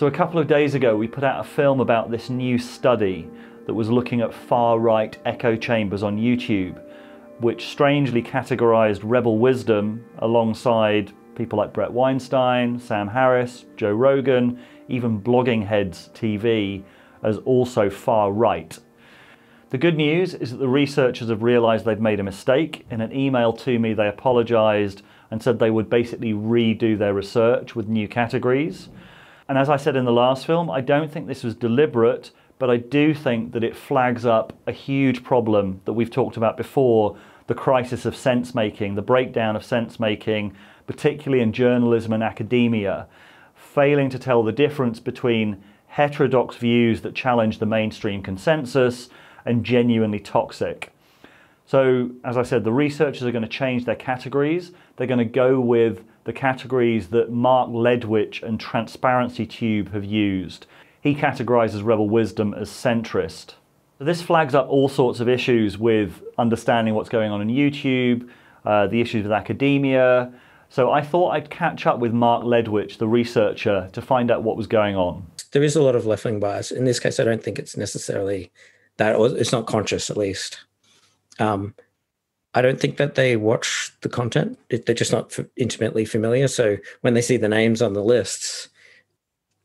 So, a couple of days ago, we put out a film about this new study that was looking at far right echo chambers on YouTube, which strangely categorized rebel wisdom alongside people like Bret Weinstein, Sam Harris, Joe Rogan, even Blogging Heads TV as also far right. The good news is that the researchers have realized they've made a mistake. In an email to me, they apologized and said they would basically redo their research with new categories. And as I said in the last film, I don't think this was deliberate, but I do think that it flags up a huge problem that we've talked about before the crisis of sense making, the breakdown of sense making, particularly in journalism and academia, failing to tell the difference between heterodox views that challenge the mainstream consensus and genuinely toxic. So, as I said, the researchers are going to change their categories. They're going to go with the categories that Mark Ledwich and Transparency Tube have used. He categorizes Rebel Wisdom as centrist. This flags up all sorts of issues with understanding what's going on in YouTube, uh, the issues with academia. So I thought I'd catch up with Mark Ledwich, the researcher, to find out what was going on. There is a lot of left wing bias. In this case, I don't think it's necessarily that, or it's not conscious at least. Um, I don't think that they watch the content. They're just not intimately familiar. So when they see the names on the lists,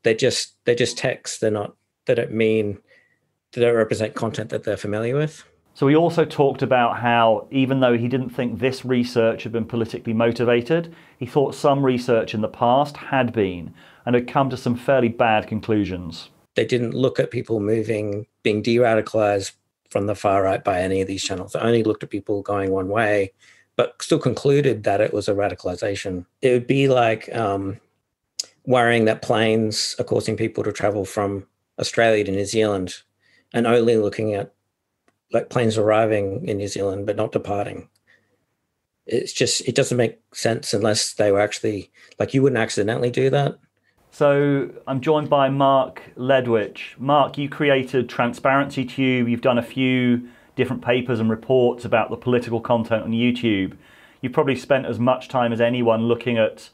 they just they're just text. They're not. They don't mean. They don't represent content that they're familiar with. So he also talked about how even though he didn't think this research had been politically motivated, he thought some research in the past had been and had come to some fairly bad conclusions. They didn't look at people moving, being de-radicalized from the far right by any of these channels. They only looked at people going one way, but still concluded that it was a radicalization. It would be like um, worrying that planes are causing people to travel from Australia to New Zealand and only looking at like planes arriving in New Zealand but not departing. It's just it doesn't make sense unless they were actually like you wouldn't accidentally do that. So I'm joined by Mark Ledwich. Mark, you created Transparency Tube. You've done a few different papers and reports about the political content on YouTube. You've probably spent as much time as anyone looking at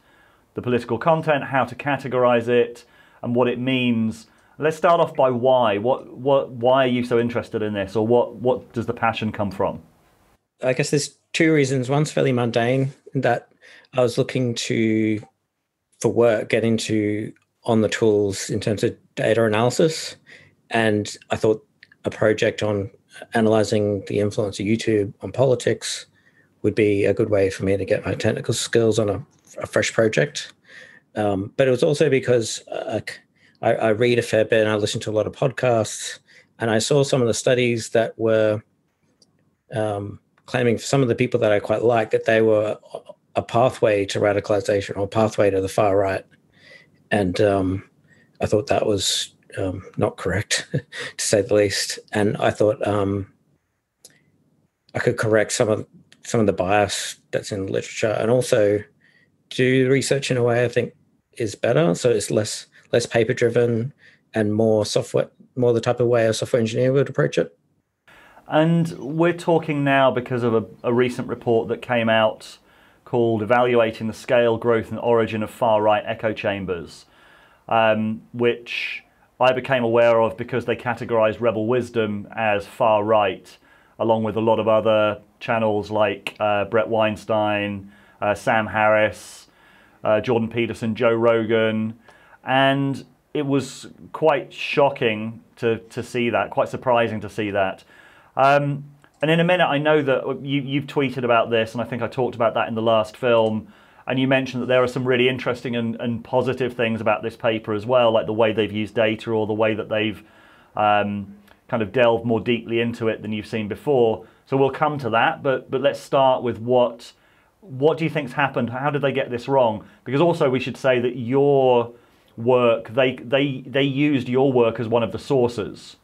the political content, how to categorize it, and what it means. Let's start off by why. What, what, why are you so interested in this, or what, what does the passion come from? I guess there's two reasons. One's fairly mundane, that I was looking to, for work, get into on the tools in terms of data analysis. And I thought a project on analyzing the influence of YouTube on politics would be a good way for me to get my technical skills on a a fresh project. Um, but it was also because uh, I, I, read a fair bit and I listen to a lot of podcasts, and I saw some of the studies that were um, claiming for some of the people that I quite like that they were a pathway to radicalization or a pathway to the far right, and um, I thought that was um, not correct, to say the least. And I thought um, I could correct some of some of the bias that's in the literature, and also do research in a way I think is better. So it's less less paper driven and more software, more the type of way a software engineer would approach it. And we're talking now because of a, a recent report that came out called Evaluating the Scale, Growth, and Origin of Far Right Echo Chambers, um, which I became aware of because they categorized Rebel Wisdom as far right, along with a lot of other channels like uh, Bret Weinstein, uh, Sam Harris, uh, Jordan Peterson, Joe Rogan, and it was quite shocking to, to see that, quite surprising to see that. Um, and in a minute, I know that you, you've tweeted about this, and I think I talked about that in the last film. And you mentioned that there are some really interesting and, and positive things about this paper as well, like the way they've used data or the way that they've um, kind of delved more deeply into it than you've seen before. So we'll come to that, but but let's start with what what do you think's happened? How did they get this wrong? Because also we should say that your work they they they used your work as one of the sources.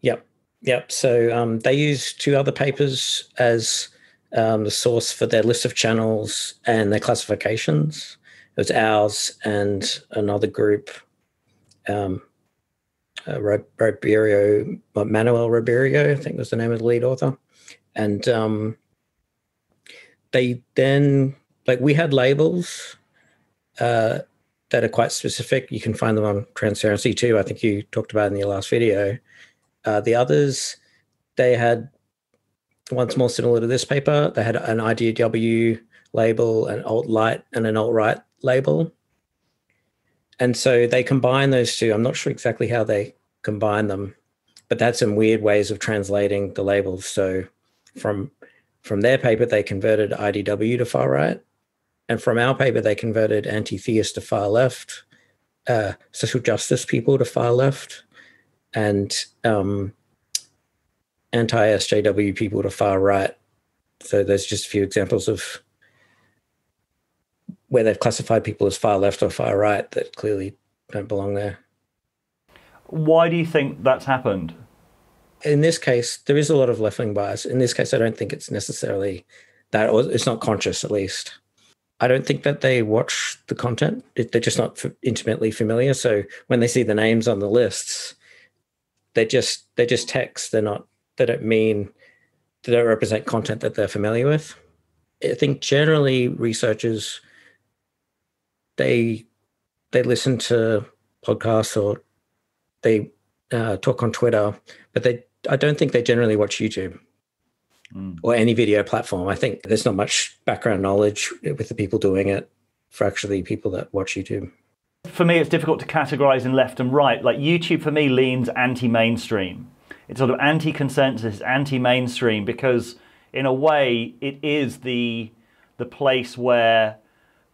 Yep, yep. So um, they used two other papers as um, the source for their list of channels and their classifications. It was ours and another group, um, uh, Manoel Ribeiro, I think was the name of the lead author, and um, they then like we had labels uh, that are quite specific. You can find them on Transparency Tube. I think you talked about in your last video. Uh, the others, they had once more similar to this paper. They had an IDW label, an alt light, and an alt right label. And so they combine those two. I'm not sure exactly how they combine them, but that's some weird ways of translating the labels. So from from their paper, they converted IDW to far right, and from our paper, they converted anti-theist to far left, uh, social justice people to far left, and um, anti-SJW people to far right. So there's just a few examples of where they've classified people as far left or far right that clearly don't belong there. Why do you think that's happened? In this case, there is a lot of left wing bias. In this case, I don't think it's necessarily that, or it's not conscious at least. I don't think that they watch the content. They're just not intimately familiar. So when they see the names on the lists, they're just they're just text. They're not. They don't mean. They don't represent content that they're familiar with. I think generally researchers they they listen to podcasts or they uh, talk on Twitter, but they I don't think they generally watch YouTube mm. or any video platform. I think there's not much background knowledge with the people doing it for actually people that watch YouTube. For me, it's difficult to categorize in left and right. Like YouTube for me leans anti-mainstream. It's sort of anti-consensus, anti-mainstream because in a way it is the the place where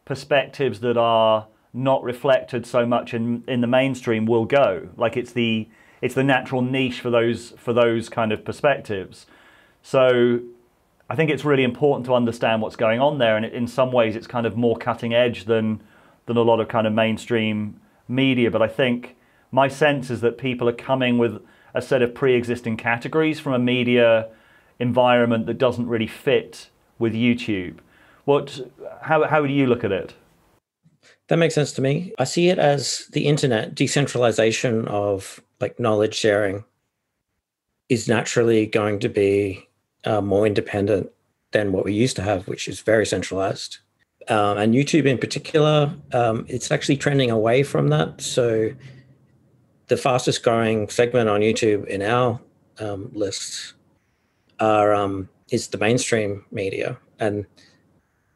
perspectives that are not reflected so much in in the mainstream will go. Like it's the it's the natural niche for those for those kind of perspectives. So I think it's really important to understand what's going on there, and in some ways, it's kind of more cutting edge than than a lot of kind of mainstream media. But I think my sense is that people are coming with a set of pre-existing categories from a media environment that doesn't really fit with YouTube. What? How how do you look at it? That makes sense to me. I see it as the internet decentralization of like knowledge sharing is naturally going to be uh, more independent than what we used to have, which is very centralized. Um, and YouTube in particular, um, it's actually trending away from that. So the fastest growing segment on YouTube in our um, lists are um, is the mainstream media, and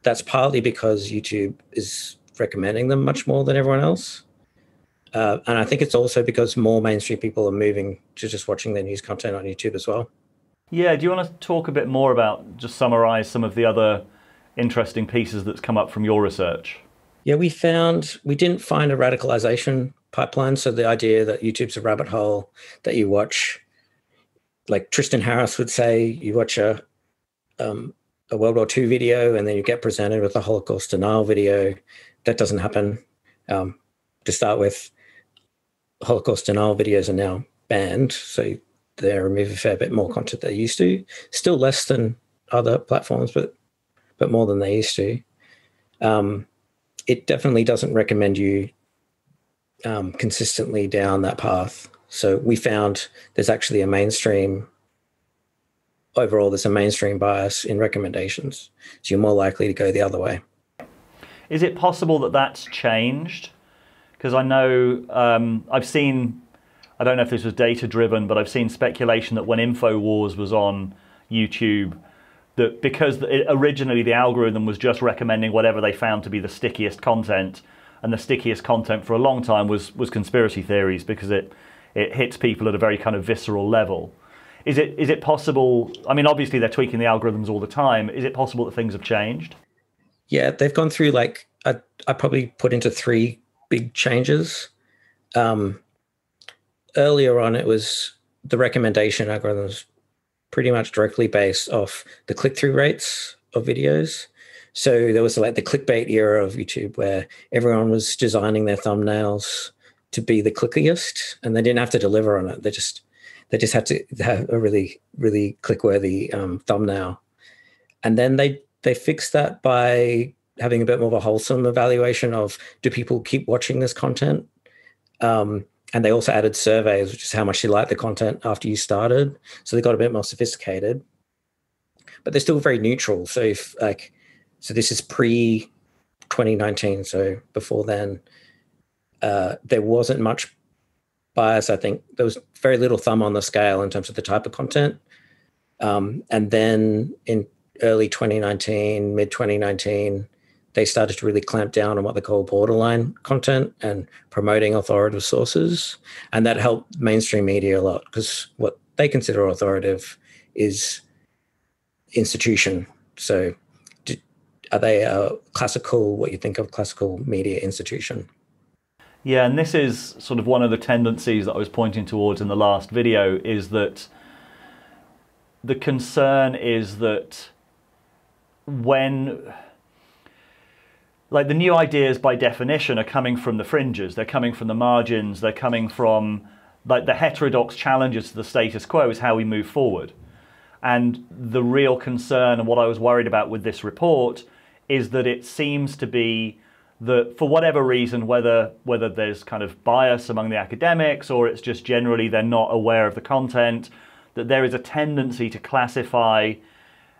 that's partly because YouTube is recommending them much more than everyone else. Uh, and I think it's also because more mainstream people are moving to just watching their news content on YouTube as well. Yeah, do you want to talk a bit more about, just summarize some of the other interesting pieces that's come up from your research? Yeah, we found, we didn't find a radicalization pipeline. So the idea that YouTube's a rabbit hole that you watch, like Tristan Harris would say, you watch a, um, a World War II video and then you get presented with a Holocaust denial video. That doesn't happen. Um, to start with, Holocaust denial videos are now banned. So they remove a fair bit more content they used to. Still less than other platforms, but but more than they used to. Um, it definitely doesn't recommend you um, consistently down that path. So we found there's actually a mainstream overall. There's a mainstream bias in recommendations, so you're more likely to go the other way. Is it possible that that's changed? Because I know um, I've seen I don't know if this was data driven, but I've seen speculation that when InfoWars was on YouTube, that because originally the algorithm was just recommending whatever they found to be the stickiest content, and the stickiest content for a long time was was conspiracy theories because it it hits people at a very kind of visceral level. Is it is it possible? I mean, obviously they're tweaking the algorithms all the time. Is it possible that things have changed? Yeah, they've gone through like I, I probably put into three big changes. Um, earlier on, it was the recommendation algorithms pretty much directly based off the click through rates of videos. So there was like the clickbait era of YouTube where everyone was designing their thumbnails to be the clickiest and they didn't have to deliver on it. They just they just had to have a really, really click-worthy um, thumbnail. And then they they fixed that by having a bit more of a wholesome evaluation of do people keep watching this content? Um, and they also added surveys, which is how much you like the content after you started. So they got a bit more sophisticated, but they're still very neutral. So if like, so this is pre 2019. So before then, uh, there wasn't much bias. I think there was very little thumb on the scale in terms of the type of content. Um, and then in early 2019, mid 2019, they started to really clamp down on what they call borderline content and promoting authoritative sources. And that helped mainstream media a lot because what they consider authoritative is institution. So, are they a classical, what you think of classical media institution? Yeah, and this is sort of one of the tendencies that I was pointing towards in the last video is that the concern is that when like the new ideas by definition are coming from the fringes. They're coming from the margins. They're coming from like the heterodox challenges to the status quo is how we move forward. And the real concern and what i was worried about with this report is that it seems to be that for whatever reason whether whether there's kind of bias among the academics or it's just generally they're not aware of the content that there is a tendency to classify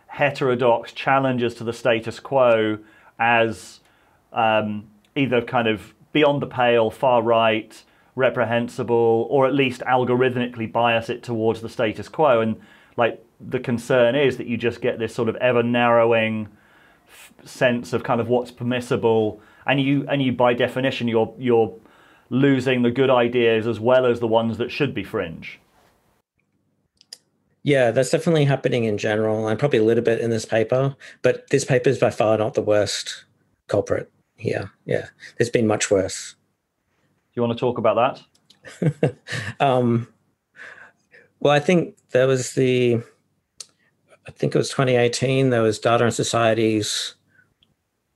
heterodox challenges to the status quo as um, either kind of beyond the pale, far right, reprehensible, or at least algorithmically bias it towards the status quo. And like the concern is that you just get this sort of ever narrowing sense of kind of what's permissible, and you and you by definition you're you're losing the good ideas as well as the ones that should be fringe. Yeah, that's definitely happening in general, and probably a little bit in this paper. But this paper is by far not the worst culprit here. Yeah, there's been much worse. Do you want to talk about that? um, well, I think there was the, I think it was 2018. There was Data and Society's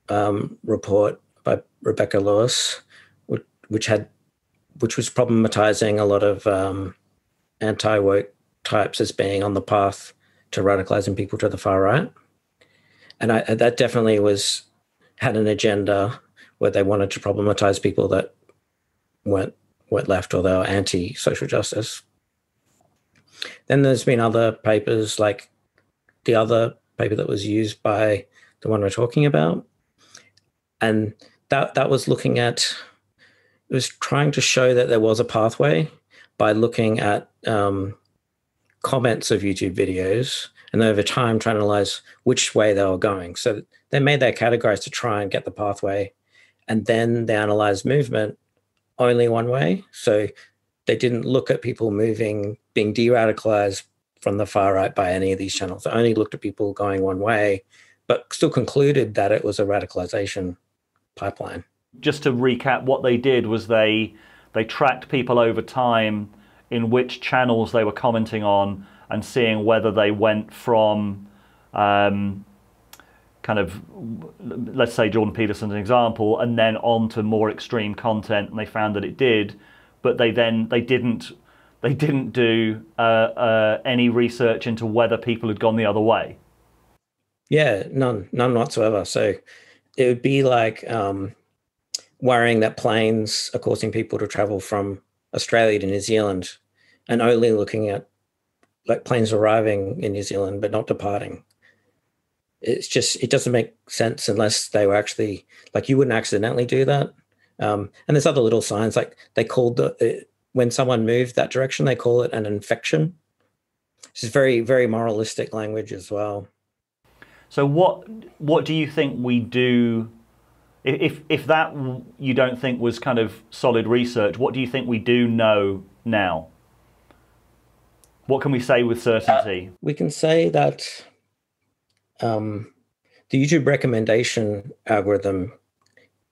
um, report by Rebecca Lewis, which, which, had, which was problematizing a lot of um, anti woke types as being on the path to radicalizing people to the far right. And I, that definitely was had an agenda where they wanted to problematize people that weren't weren't left or they were anti social justice. Then there's been other papers like the other paper that was used by the one we're talking about, and that that was looking at it was trying to show that there was a pathway by looking at um, comments of YouTube videos and over time trying to analyze which way they were going. So they made their categories to try and get the pathway. And then they analyzed movement only one way. So they didn't look at people moving, being de radicalized from the far right by any of these channels. They only looked at people going one way, but still concluded that it was a radicalization pipeline. Just to recap, what they did was they they tracked people over time in which channels they were commenting on and seeing whether they went from um, kind of let's say Jordan Peterson's an example and then on to more extreme content and they found that it did. But they then they didn't they didn't do uh, uh, any research into whether people had gone the other way. Yeah none none whatsoever. So it would be like um, worrying that planes are causing people to travel from Australia to New Zealand and only looking at like planes arriving in New Zealand but not departing. It's just it doesn't make sense unless they were actually like you wouldn't accidentally do that. Um, and there's other little signs like they called the uh, when someone moved that direction they call it an infection. This is very very moralistic language as well. So what what do you think we do if if that you don't think was kind of solid research? What do you think we do know now? What can we say with certainty? Uh, we can say that um, the YouTube recommendation algorithm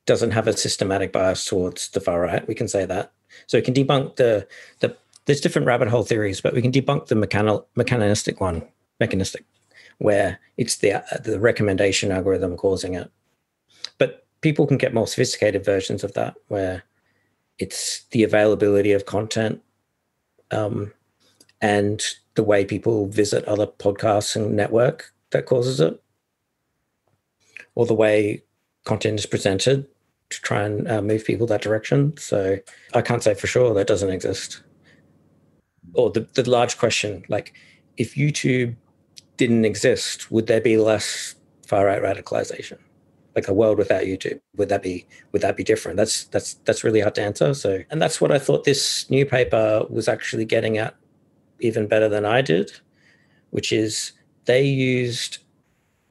doesn't have a systematic bias towards the far right. We can say that. So we can debunk the the there's different rabbit hole theories, but we can debunk the mechanical mechanistic one, mechanistic, where it's the the recommendation algorithm causing it. But people can get more sophisticated versions of that, where it's the availability of content um, and the way people visit other podcasts and network that causes it, or the way content is presented to try and uh, move people that direction. So I can't say for sure that doesn't exist. Or the, the large question, like if YouTube didn't exist, would there be less far right radicalization? like a world without YouTube? Would that be would that be different? That's that's that's really hard to answer. So, and that's what I thought this new paper was actually getting at even better than I did, which is they used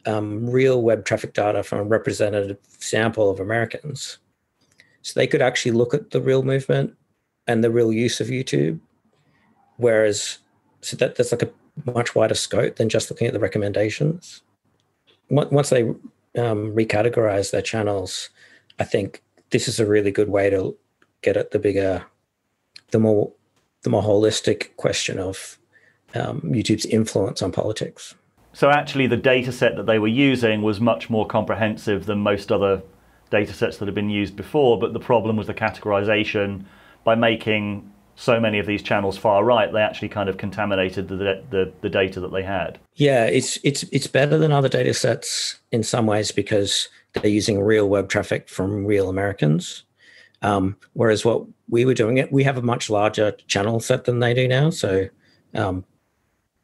um, real web traffic data from a representative sample of Americans. So they could actually look at the real movement and the real use of YouTube. Whereas, so that that's like a much wider scope than just looking at the recommendations. Once they um, recategorize their channels, I think this is a really good way to get at the bigger, the more, the more holistic question of um, YouTube's influence on politics. So actually, the data set that they were using was much more comprehensive than most other data sets that have been used before. But the problem was the categorization. By making so many of these channels far right, they actually kind of contaminated the, the, the data that they had. Yeah, it's it's it's better than other data sets in some ways because they're using real web traffic from real Americans. Um, whereas what we were doing it, we have a much larger channel set than they do now. So um,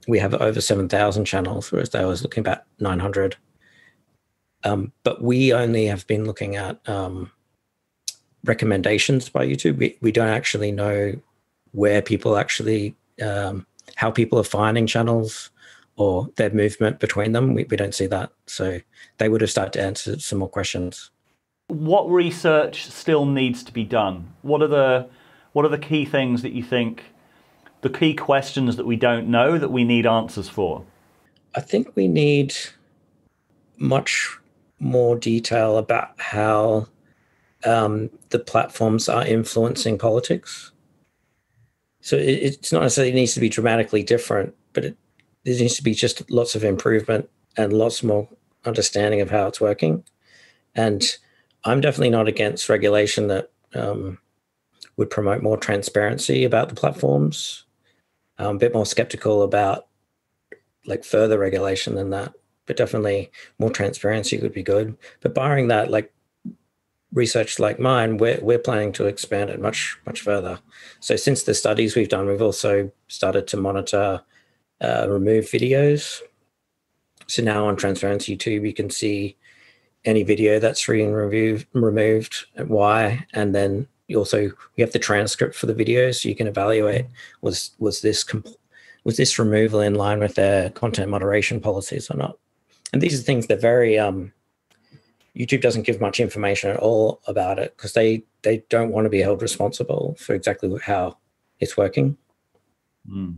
we have over 7,000 channels, whereas they was looking about 900. Um, but we only have been looking at um, recommendations by YouTube. We, we don't actually know where people actually, um, how people are finding channels or their movement between them. We, we don't see that. So they would have started to answer some more questions. What research still needs to be done? What are the what are the key things that you think the key questions that we don't know that we need answers for? I think we need much more detail about how um, the platforms are influencing politics. So it, it's not necessarily it needs to be dramatically different, but it, there needs to be just lots of improvement and lots more understanding of how it's working. And I'm definitely not against regulation that um, would promote more transparency about the platforms. I'm a bit more skeptical about like further regulation than that, but definitely more transparency would be good. But barring that, like research like mine, we're we're planning to expand it much much further. So since the studies we've done, we've also started to monitor uh, remove videos. So now on Transparency YouTube, you can see any video that's and removed, removed, why, and then you also you have the transcript for the video, so you can evaluate was was this was this removal in line with their content moderation policies or not. And these are things that very um, YouTube doesn't give much information at all about it because they they don't want to be held responsible for exactly how it's working. Mm.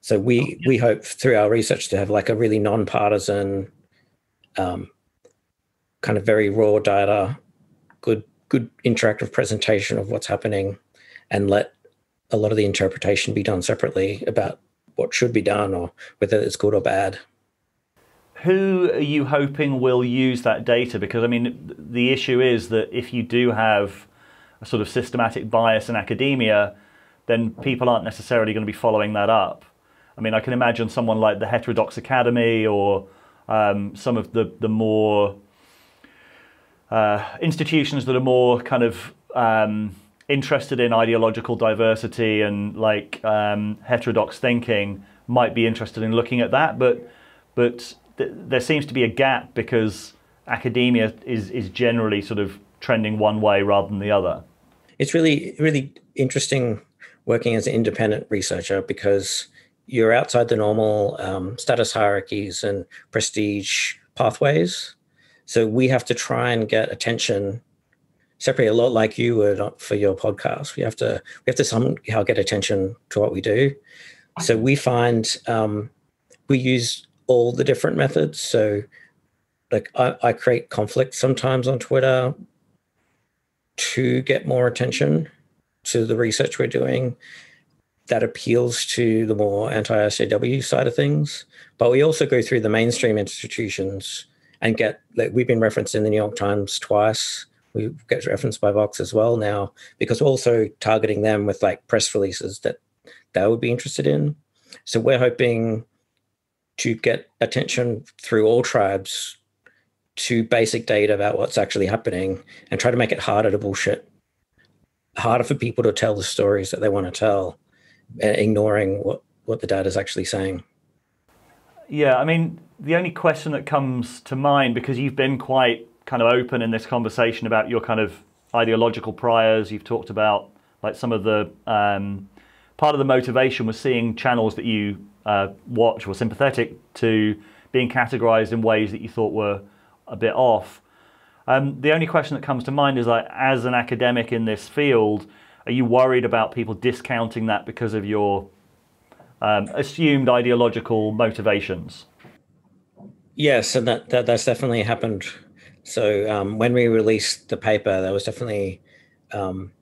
So we we hope through our research to have like a really nonpartisan, um, kind of very raw data, good good interactive presentation of what's happening and let a lot of the interpretation be done separately about what should be done or whether it's good or bad. Who are you hoping will use that data? Because I mean, the issue is that if you do have a sort of systematic bias in academia, then people aren't necessarily going to be following that up. I mean, I can imagine someone like the Heterodox Academy or um, some of the the more uh, institutions that are more kind of um, interested in ideological diversity and like um, heterodox thinking might be interested in looking at that, but but th- there seems to be a gap because academia is is generally sort of trending one way rather than the other. It's really really interesting working as an independent researcher because you're outside the normal um, status hierarchies and prestige pathways. So we have to try and get attention separately a lot like you would for your podcast. We have to we have to somehow get attention to what we do. So we find um, we use all the different methods. So like I, I create conflict sometimes on Twitter to get more attention to the research we're doing that appeals to the more anti-SJW side of things. But we also go through the mainstream institutions and get like we've been referenced in the New York Times twice. We get referenced by Vox as well now because we're also targeting them with like press releases that they would be interested in. So we're hoping to get attention through all tribes to basic data about what's actually happening and try to make it harder to bullshit, harder for people to tell the stories that they want to tell, uh, ignoring what, what the data is actually saying. Yeah, I mean, the only question that comes to mind, because you've been quite kind of open in this conversation about your kind of ideological priors. You've talked about like some of the um, part of the motivation was seeing channels that you uh, watch were sympathetic to being categorized in ways that you thought were a bit off. Um, the only question that comes to mind is like, as an academic in this field, are you worried about people discounting that because of your um, assumed ideological motivations? Yes, and that, that that's definitely happened. So um, when we released the paper, there was definitely um,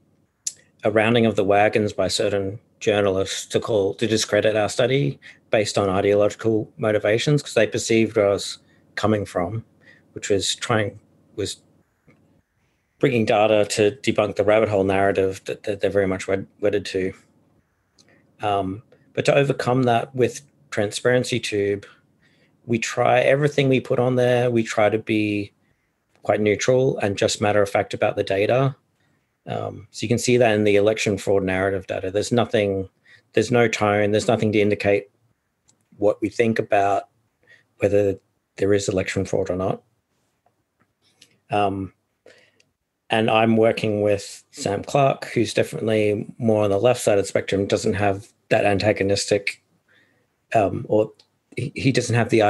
a rounding of the wagons by certain journalists to call to discredit our study based on ideological motivations because they perceived where I was coming from, which was trying was bringing data to debunk the rabbit hole narrative that, that they're very much wed- wedded to. Um, but to overcome that with Transparency Tube, we try everything we put on there. We try to be quite neutral and just matter of fact about the data. Um, so you can see that in the election fraud narrative data. There's nothing, there's no tone, there's nothing to indicate what we think about whether there is election fraud or not. Um, and I'm working with Sam Clark, who's definitely more on the left side of the spectrum, doesn't have that antagonistic, um, or he, doesn't have the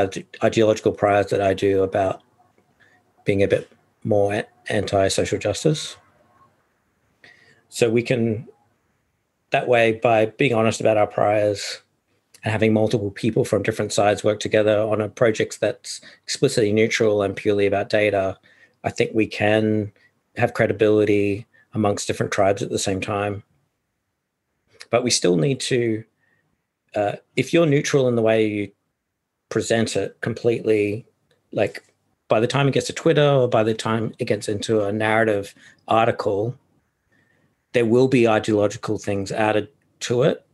ideological priors that I do about being a bit more anti social justice. So we can, that way, by being honest about our priors and having multiple people from different sides work together on a project that's explicitly neutral and purely about data, I think we can have credibility amongst different tribes at the same time. But we still need to, uh, if you're neutral in the way you present it completely, like by the time it gets to Twitter or by the time it gets into a narrative article, there will be ideological things added to it.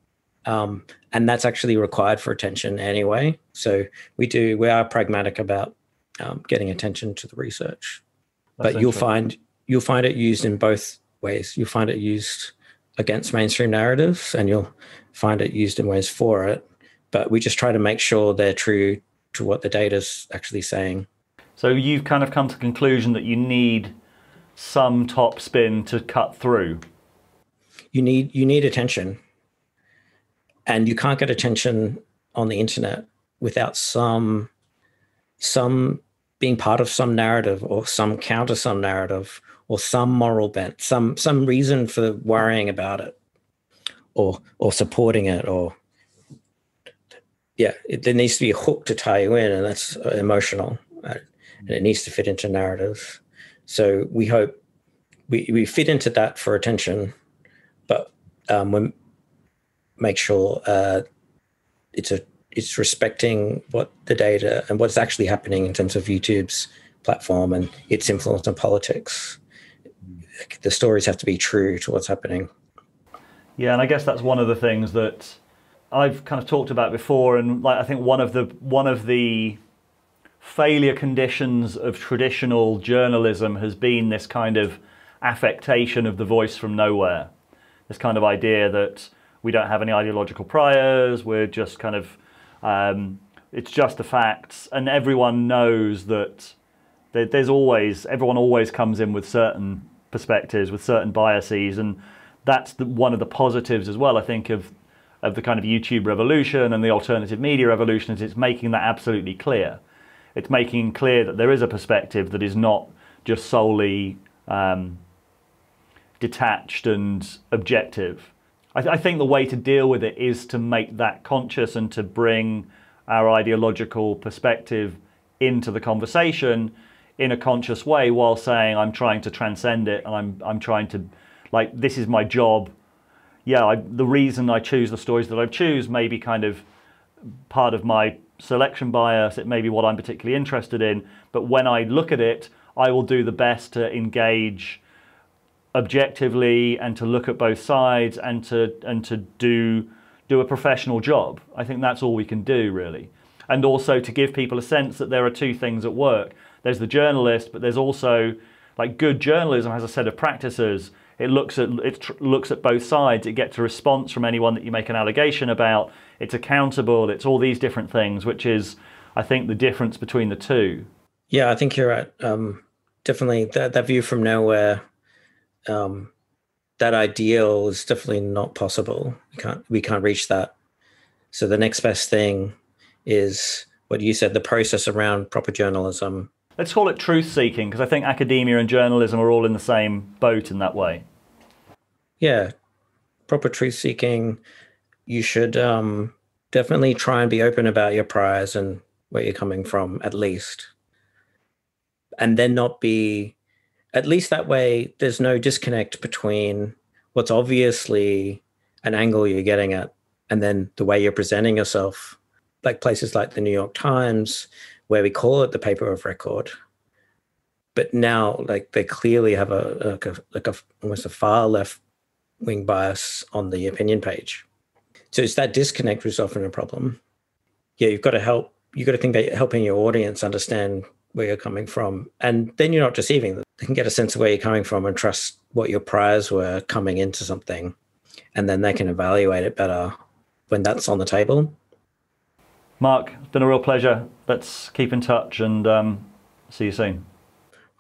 Um, and that's actually required for attention anyway. So we do, we are pragmatic about um, getting attention to the research. That's but you'll find you'll find it used in both ways. You'll find it used against mainstream narratives, and you'll find it used in ways for it. But we just try to make sure they're true to what the data's actually saying. So you've kind of come to the conclusion that you need some top spin to cut through you need you need attention and you can't get attention on the internet without some some being part of some narrative or some counter some narrative or some moral bent some some reason for worrying about it or or supporting it or yeah it, there needs to be a hook to tie you in and that's emotional and it needs to fit into narrative so we hope we, we fit into that for attention but um, we make sure uh, it's a it's respecting what the data and what's actually happening in terms of YouTube's platform and its influence on politics. The stories have to be true to what's happening. Yeah, and I guess that's one of the things that I've kind of talked about before, and like I think one of the one of the failure conditions of traditional journalism has been this kind of affectation of the voice from nowhere. This kind of idea that we don't have any ideological priors, we're just kind of, um, it's just the facts, and everyone knows that there's always, everyone always comes in with certain perspectives, with certain biases, and that's the, one of the positives as well, I think, of of the kind of YouTube revolution and the alternative media revolution is it's making that absolutely clear. It's making clear that there is a perspective that is not just solely um, detached and objective. I, th- I, think the way to deal with it is to make that conscious and to bring our ideological perspective into the conversation in a conscious way while saying I'm trying to transcend it and I'm I'm trying to like this is my job. Yeah, I, the reason I choose the stories that I choose may be kind of part of my selection bias. It may be what I'm particularly interested in, but when I look at it, I will do the best to engage objectively and to look at both sides and to and to do do a professional job. I think that's all we can do really. And also to give people a sense that there are two things at work. There's the journalist, but there's also like good journalism has a set of practices. It looks at it tr- looks at both sides. It gets a response from anyone that you make an allegation about. It's accountable. It's all these different things, which is I think the difference between the two. Yeah, I think you're right. Um, definitely that, that view from nowhere, um, that ideal is definitely not possible. We can't we can't reach that. So the next best thing is what you said, the process around proper journalism. Let's call it truth seeking, because I think academia and journalism are all in the same boat in that way. Yeah, proper truth seeking. You should um, definitely try and be open about your priors and where you're coming from, at least. And then not be, at least that way, there's no disconnect between what's obviously an angle you're getting at and then the way you're presenting yourself like places like the New York Times, where we call it the paper of record. But now, like they clearly have a like a like a almost a far left wing bias on the opinion page. So it's that disconnect is often a problem. Yeah, you've got to help. You've got to think about helping your audience understand where you're coming from, and then you're not deceiving them. They can get a sense of where you're coming from and trust what your priors were coming into something, and then they can evaluate it better when that's on the table Mark, it's been a real pleasure. Let's keep in touch and um, see you soon.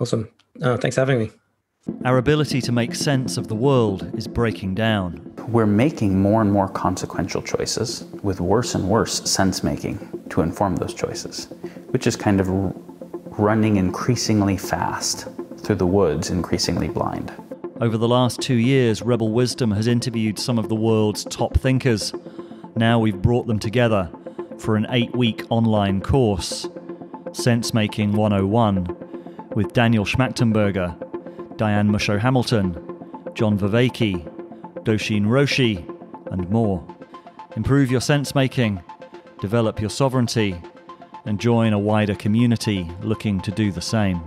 Awesome. Uh, thanks for having me. Our ability to make sense of the world is breaking down. We're making more and more consequential choices with worse and worse sense making to inform those choices, which is kind of running increasingly fast through the woods, increasingly blind. Over the last two years, Rebel Wisdom has interviewed some of the world's top thinkers. Now we've brought them together for an eight week online course, Sense Making 101, with Daniel Schmachtenberger, Diane Musho Hamilton, John Vervaeke, Doshin Roshi, and more. Improve your sense making, develop your sovereignty, and join a wider community looking to do the same.